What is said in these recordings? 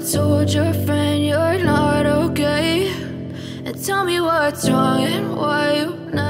told your friend you're not okay? And tell me what's wrong and why you never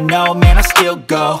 No man, I still go.